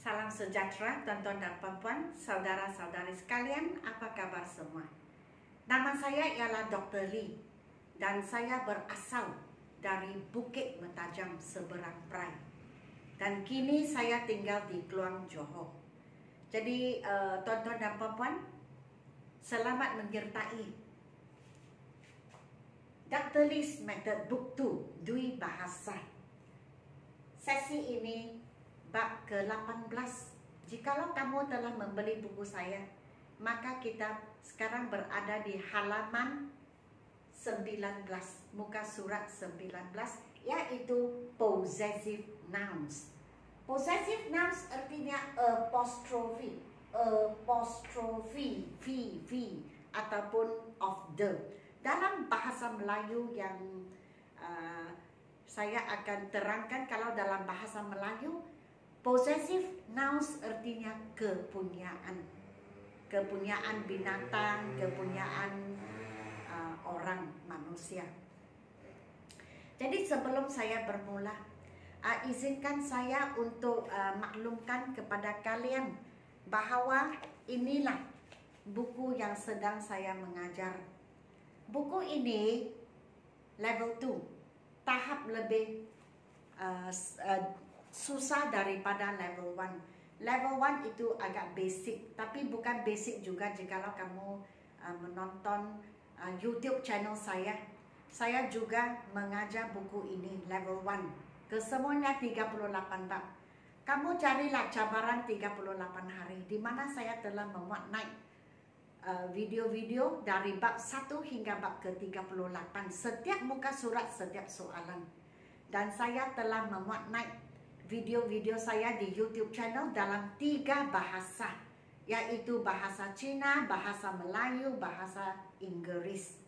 Salam sejahtera tuan-tuan dan puan-puan, saudara-saudari sekalian, apa kabar semua? Nama saya ialah Dr. Lee dan saya berasal dari Bukit Metajam seberang Perai. Dan kini saya tinggal di Kluang Johor. Jadi uh, tuan-tuan dan puan-puan, selamat menyertai Dr. Lee's Method Book 2, Dui Bahasa. Sesi ini bab ke-18. Jikalau kamu telah membeli buku saya, maka kita sekarang berada di halaman 19, muka surat 19, yaitu possessive nouns. Possessive nouns artinya apostrophe, apostrophe, v, v, ataupun of the. Dalam bahasa Melayu yang uh, saya akan terangkan kalau dalam bahasa Melayu Possessive nouns artinya kepunyaan. Kepunyaan binatang, kepunyaan uh, orang manusia. Jadi sebelum saya bermula, uh, izinkan saya untuk uh, maklumkan kepada kalian bahawa inilah buku yang sedang saya mengajar. Buku ini level 2, tahap lebih uh, uh, susah daripada level 1. Level 1 itu agak basic, tapi bukan basic juga jikalau kamu uh, menonton uh, YouTube channel saya. Saya juga mengajar buku ini level 1. Kesemuanya 38 bab. Kamu carilah cabaran 38 hari di mana saya telah memuat naik uh, video-video uh, dari bab 1 hingga bab ke-38. Setiap muka surat, setiap soalan. Dan saya telah memuat naik video-video saya di YouTube channel dalam tiga bahasa, yaitu bahasa Cina, bahasa Melayu, bahasa Inggris.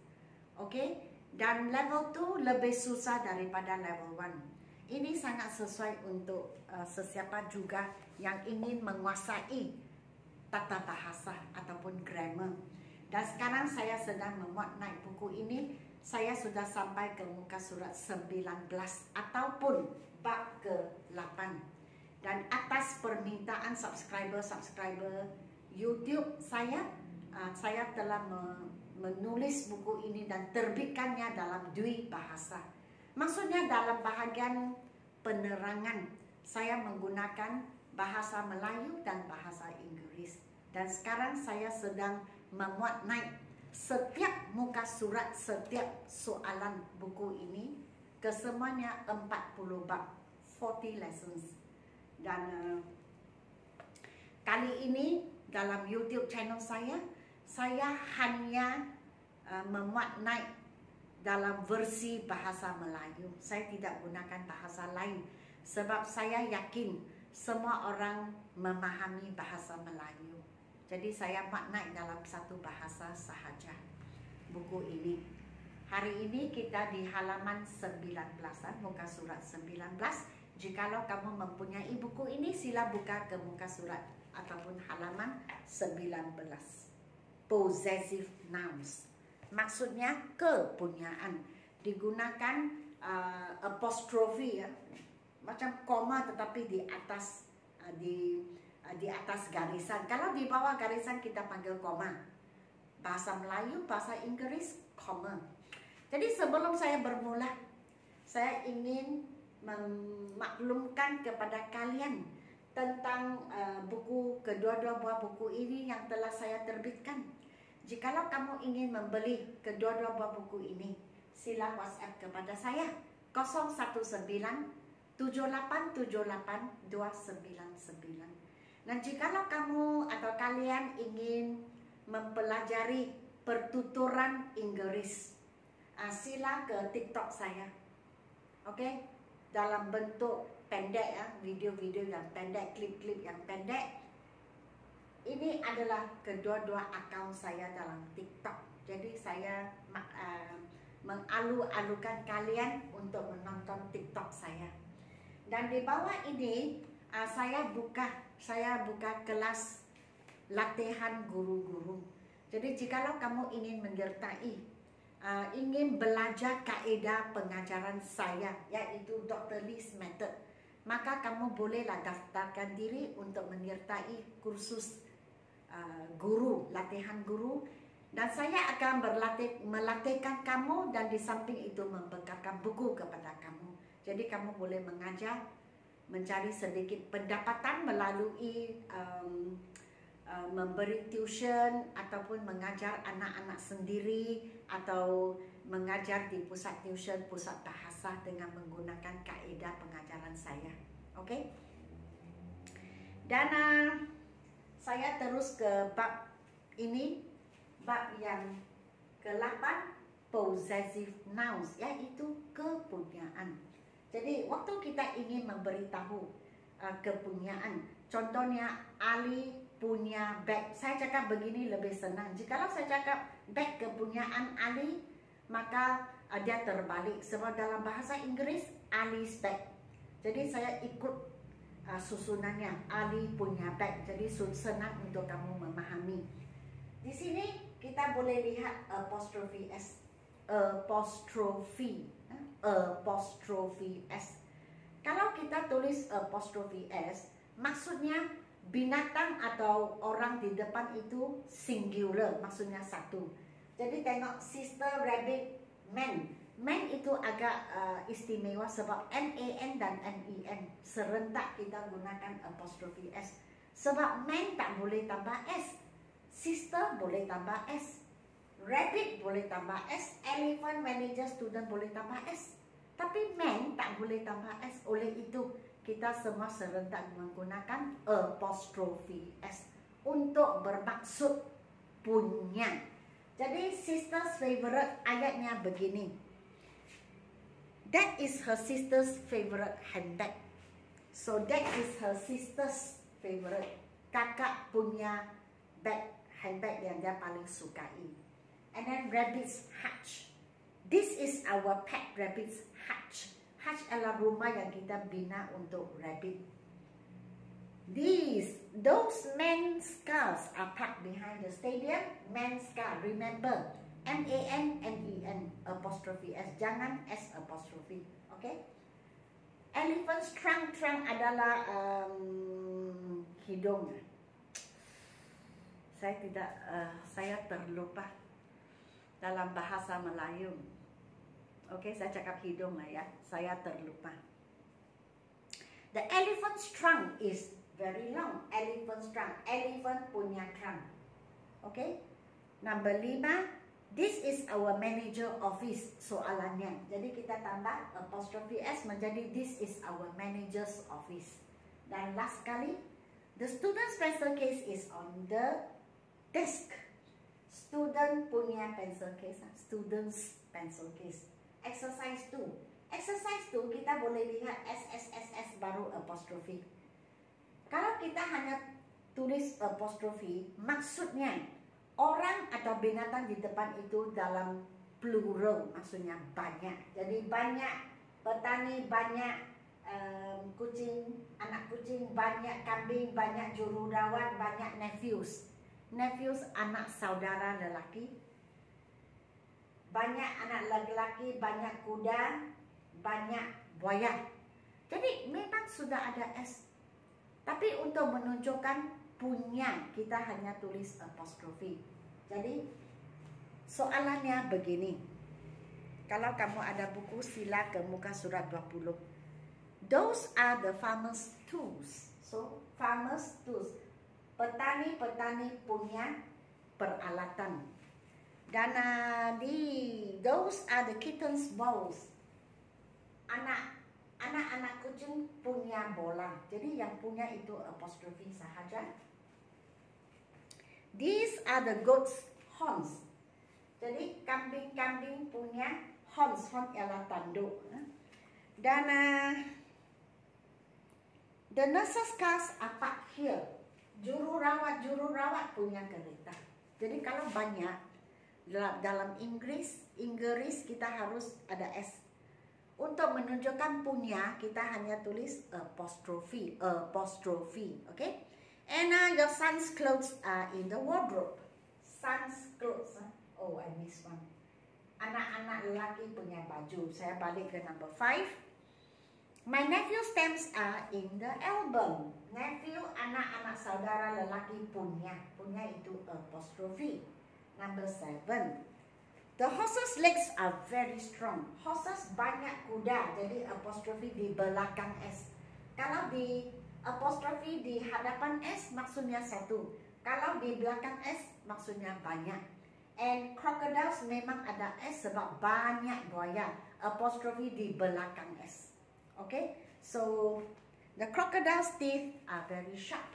Oke, dan level 2 lebih susah daripada level 1. Ini sangat sesuai untuk uh, sesiapa juga yang ingin menguasai tata bahasa ataupun grammar. Dan sekarang saya sedang memuat naik buku ini saya sudah sampai ke muka surat 19 ataupun bab ke-8 dan atas permintaan subscriber-subscriber YouTube saya uh, saya telah menulis buku ini dan terbitkannya dalam dua bahasa. Maksudnya dalam bahagian penerangan saya menggunakan bahasa Melayu dan bahasa Inggris. Dan sekarang saya sedang memuat naik setiap muka surat, setiap soalan buku ini kesemuanya 40 bab, 40 lessons. Dan uh, kali ini dalam YouTube channel saya, saya hanya uh, memuat naik dalam versi bahasa Melayu. Saya tidak gunakan bahasa lain sebab saya yakin semua orang memahami bahasa Melayu. Jadi saya maknai dalam satu bahasa sahaja buku ini. Hari ini kita di halaman 19, muka surat 19. Jikalau kamu mempunyai buku ini, sila buka ke muka surat ataupun halaman 19. Possessive nouns. Maksudnya kepunyaan. Digunakan uh, apostrophe ya. Macam koma tetapi di atas uh, di Ah, di atas garisan. Kalau di bawah garisan kita panggil koma. Bahasa Melayu, bahasa Inggris, koma. Jadi sebelum saya bermula, saya ingin memaklumkan kepada kalian tentang uh, buku kedua-dua buah buku ini yang telah saya terbitkan. Jikalau kamu ingin membeli kedua-dua buah buku ini, sila WhatsApp kepada saya 019 7878 299. Dan jikalau kamu atau kalian ingin mempelajari pertuturan Inggris, uh, sila ke TikTok saya. Oke, okay? dalam bentuk pendek ya, video-video yang pendek, klip-klip yang pendek. Ini adalah kedua-dua akaun saya dalam TikTok. Jadi saya uh, mengalu-alukan kalian untuk menonton TikTok saya. Dan di bawah ini uh, saya buka saya buka kelas latihan guru-guru. Jadi jikalau kamu ingin menyertai, uh, ingin belajar kaedah pengajaran saya, yaitu Dr. Lee's Method, maka kamu bolehlah daftarkan diri untuk menyertai kursus uh, guru, latihan guru dan saya akan berlatih melatihkan kamu dan di samping itu membekalkan buku kepada kamu. Jadi kamu boleh mengajar, mencari sedikit pendapatan melalui um, uh, memberi tuition ataupun mengajar anak-anak sendiri atau mengajar di pusat tuition, pusat bahasa dengan menggunakan kaedah pengajaran saya. Oke? Okay? Dan saya terus ke bab ini, bab yang ke-8 possessive nouns yaitu kepunyaan. Jadi waktu kita ingin memberitahu uh, kepunyaan, contohnya Ali punya bag. Saya cakap begini lebih senang. Jikalau saya cakap bag kepunyaan Ali, maka uh, dia terbalik sebab dalam bahasa Inggris Ali's bag. Jadi saya ikut uh, susunannya Ali punya bag. Jadi senang untuk kamu memahami. Di sini kita boleh lihat apostrophe s, apostrophe, apostrophe s. Kalau kita tulis apostrophe s, maksudnya binatang atau orang di depan itu singular, maksudnya satu. Jadi tengok sister rabbit man. Man itu agak uh, istimewa sebab N-A-N dan N-E-N. Serentak kita gunakan apostrophe S. Sebab man tak boleh tambah S. Sister boleh tambah S. Rabbit boleh tambah S. Elephant manager student boleh tambah S. Tapi man tak boleh tambah S. Oleh itu, kita semua serentak menggunakan apostrophe S. Untuk bermaksud punya. Jadi sister's favorite ayatnya begini. That is her sister's favorite handbag. So that is her sister's favorite. Kakak punya bag handbag yang dia paling sukai. And then rabbit's hatch. This is our pet rabbit's hatch. Hatch adalah rumah yang kita bina untuk rabbit. These, those men's cars are parked behind the stadium. Men's car, remember, M-A-N-N-E-N apostrophe S. Jangan S apostrophe, okay? Elephant's trunk, trunk adalah um, hidung. Saya tidak, uh, saya terlupa dalam bahasa Melayu. Oke, okay, saya cakap hidung lah ya. Saya terlupa. The elephant's trunk is very long. Elephant's trunk. Elephant punya trunk. Okay. Number lima. This is our manager office soalannya. Jadi kita tambah apostrophe s menjadi this is our manager's office. Dan last kali, the student's pencil case is on the desk. Student punya pencil case. Student's pencil case. Exercise 2. Exercise 2 kita boleh lihat S, S, S, S baru apostrophe. Kalau kita hanya tulis apostrofi, maksudnya orang atau binatang di depan itu dalam plural, maksudnya banyak. Jadi banyak petani, banyak um, kucing, anak kucing, banyak kambing, banyak jururawat, banyak nephews. Nephews anak saudara lelaki. Banyak anak laki-laki, banyak kuda, banyak buaya. Jadi memang sudah ada S tapi untuk menunjukkan punya kita hanya tulis apostrophe. Jadi soalannya begini. Kalau kamu ada buku sila ke muka surat 20. Those are the farmers tools. So farmers tools. Petani-petani punya peralatan. Dan uh, di those are the kittens balls. Anak anak-anak kucing punya bola. Jadi yang punya itu apostrophe sahaja. These are the goats horns. Jadi kambing-kambing punya horns. Horn ialah tanduk. Dan uh, the nurses cars are parked here. Juru rawat, juru rawat punya kereta. Jadi kalau banyak dalam Inggris, Inggris kita harus ada S untuk menunjukkan punya, kita hanya tulis apostrophe, apostrophe, okay? And uh, your son's clothes are in the wardrobe. Son's clothes. Oh, I missed one. Anak-anak lelaki punya baju. Saya balik ke number five. My nephew stamps are in the album. Nephew anak-anak saudara lelaki punya. Punya itu apostrophe. Number seven. The horse's legs are very strong. Horses banyak kuda, jadi apostrophe di belakang S. Kalau di apostrophe di hadapan S maksudnya satu. Kalau di belakang S maksudnya banyak. And crocodiles memang ada S sebab banyak buaya. Apostrophe di belakang S. Okay, so the crocodile's teeth are very sharp.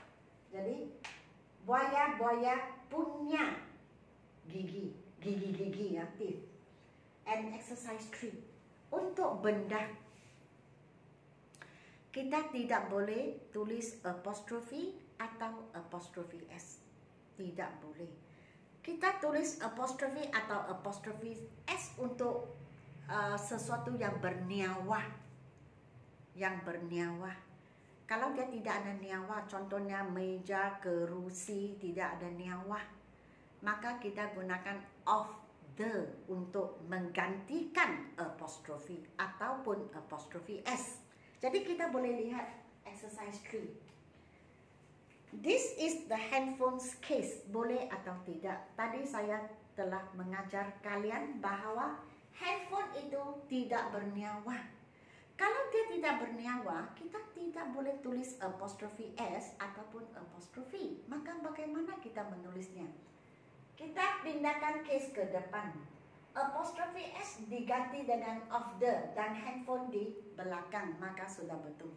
Jadi buaya-buaya punya gigi, gigi-gigi ya teeth. And exercise three untuk benda kita tidak boleh tulis apostrophe atau apostrophe s. Tidak boleh. Kita tulis apostrophe atau apostrophe s untuk uh, sesuatu yang bernyawa yang bernyawa. Kalau dia tidak ada nyawa, contohnya meja, kerusi tidak ada nyawa, maka kita gunakan of the untuk menggantikan apostrophe ataupun apostrophe s. Jadi kita boleh lihat exercise 3. This is the handphone's case. Boleh atau tidak? Tadi saya telah mengajar kalian bahawa handphone itu tidak bernyawa. Kalau dia tidak bernyawa, kita tidak boleh tulis apostrophe S ataupun apostrophe. Maka bagaimana kita menulisnya? Kita pindahkan case ke depan. Apostrophe S diganti dengan of the dan handphone di belakang, maka sudah betul.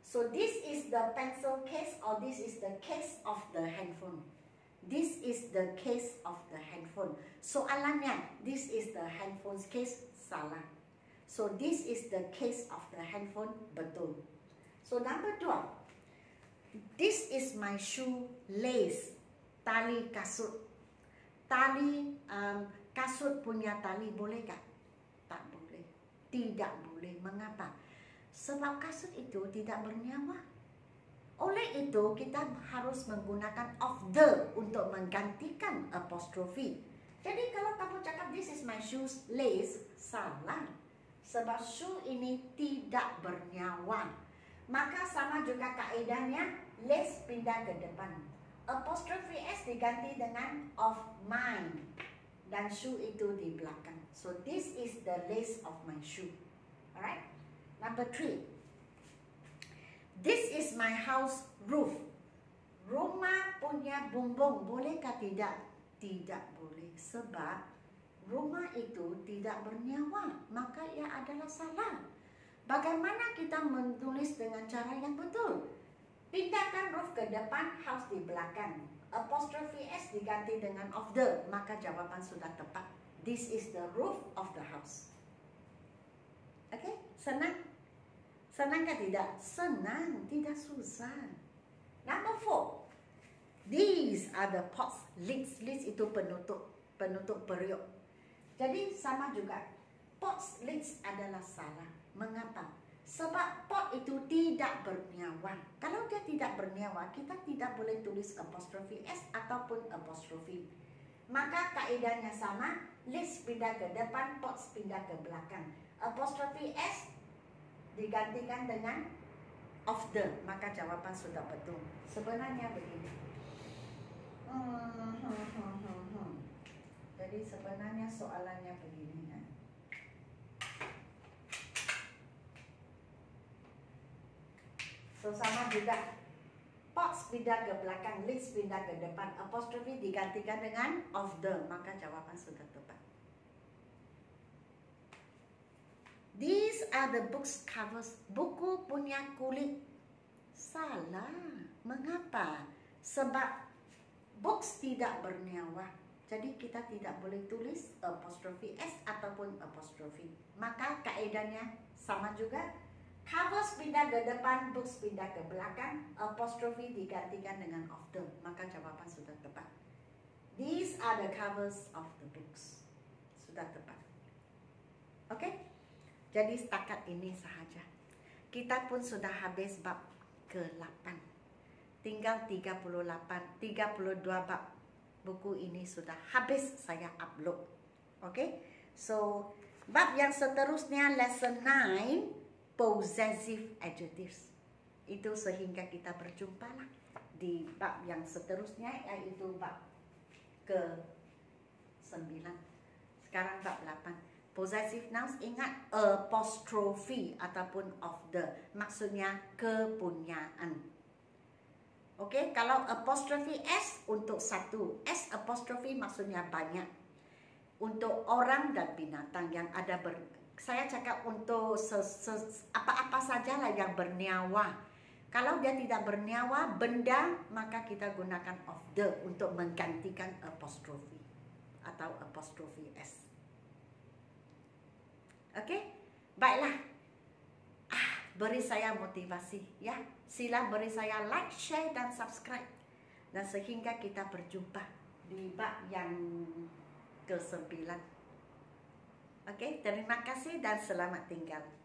So this is the pencil case or this is the case of the handphone. This is the case of the handphone. Soalannya, this is the handphone's case, salah. So this is the case of the handphone betul. So number two, this is my shoe lace, tali kasut. Tali um, kasut punya tali boleh tak? Tak boleh. Tidak boleh. Mengapa? Sebab kasut itu tidak bernyawa. Oleh itu kita harus menggunakan of the untuk menggantikan apostrophe. Jadi kalau kamu cakap this is my shoes lace, salah sebab shoe ini tidak bernyawa. Maka sama juga kaedahnya, let's pindah ke depan. Apostrophe S diganti dengan of mine. Dan shoe itu di belakang. So this is the lace of my shoe. Alright? Number three. This is my house roof. Rumah punya bumbung. Bolehkah tidak? Tidak boleh. Sebab rumah itu tidak bernyawa, maka ia adalah salah. Bagaimana kita menulis dengan cara yang betul? Pindahkan roof ke depan, house di belakang. Apostrophe S diganti dengan of the, maka jawaban sudah tepat. This is the roof of the house. Oke, okay? senang? Senangkah tidak? Senang, tidak susah. Number four. These are the pots, lids. Lids itu penutup, penutup periuk. Jadi sama juga pot lids adalah salah. Mengapa? Sebab pot itu tidak bernyawa. Kalau dia tidak bernyawa, kita tidak boleh tulis apostrophe S ataupun apostrophe. Maka kaedahnya sama, lids pindah ke depan, pot pindah ke belakang. Apostrophe S digantikan dengan of the, maka jawaban sudah betul. Sebenarnya begini. Hmm, hmm, hmm, hmm. Jadi sebenarnya soalannya begini ya. So sama juga Pots pindah ke belakang, lids pindah ke depan, apostrophe digantikan dengan of the, maka jawaban sudah tepat. These are the books covers. Buku punya kulit. Salah. Mengapa? Sebab books tidak bernyawa. Jadi kita tidak boleh tulis apostrophe S ataupun apostrophe. Maka kaedahnya sama juga. Covers pindah ke depan, books pindah ke belakang, apostrophe digantikan dengan of the. Maka jawaban sudah tepat. These are the covers of the books. Sudah tepat. Oke? Okay? Jadi setakat ini sahaja. Kita pun sudah habis bab ke-8. Tinggal 38, 32 bab buku ini sudah habis saya upload. Oke. Okay? So, bab yang seterusnya lesson 9 possessive adjectives. Itu sehingga kita berjumpa lah di bab yang seterusnya yaitu bab ke 9. Sekarang bab 8. Possessive nouns ingat apostrophe ataupun of the maksudnya kepunyaan. Okey, kalau apostrophe s untuk satu, s apostrophe maksudnya banyak. Untuk orang dan binatang yang ada ber saya cakap untuk apa-apa sajalah yang bernyawa. Kalau dia tidak bernyawa, benda, maka kita gunakan of the untuk menggantikan apostrophe atau apostrophe s. Okey? Baiklah. Ah, beri saya motivasi ya. Sila beri saya like, share dan subscribe. Dan sehingga kita berjumpa di bab yang ke-9. Okey, terima kasih dan selamat tinggal.